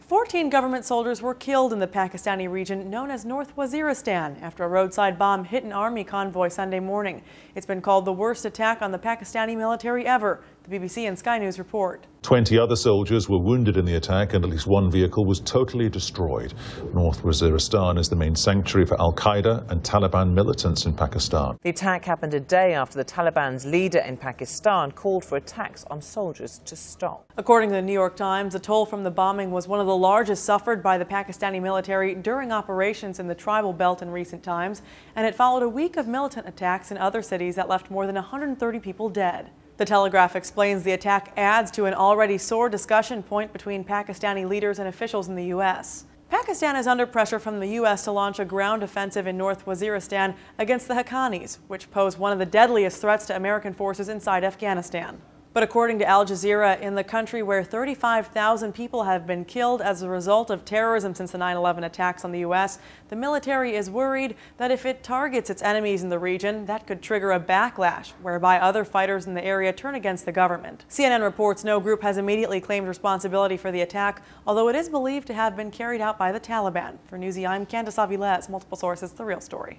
Fourteen government soldiers were killed in the Pakistani region known as North Waziristan after a roadside bomb hit an army convoy Sunday morning. It's been called the worst attack on the Pakistani military ever. The BBC and Sky News report. 20 other soldiers were wounded in the attack and at least one vehicle was totally destroyed. North Waziristan is the main sanctuary for Al Qaeda and Taliban militants in Pakistan. The attack happened a day after the Taliban's leader in Pakistan called for attacks on soldiers to stop. According to the New York Times, the toll from the bombing was one of the largest suffered by the Pakistani military during operations in the tribal belt in recent times, and it followed a week of militant attacks in other cities that left more than 130 people dead. The Telegraph explains the attack adds to an already sore discussion point between Pakistani leaders and officials in the U.S. Pakistan is under pressure from the U.S. to launch a ground offensive in North Waziristan against the Haqqanis, which pose one of the deadliest threats to American forces inside Afghanistan. But according to Al Jazeera, in the country where 35,000 people have been killed as a result of terrorism since the 9 11 attacks on the U.S., the military is worried that if it targets its enemies in the region, that could trigger a backlash, whereby other fighters in the area turn against the government. CNN reports no group has immediately claimed responsibility for the attack, although it is believed to have been carried out by the Taliban. For Newsy, I'm Candice Aviles, multiple sources, The Real Story.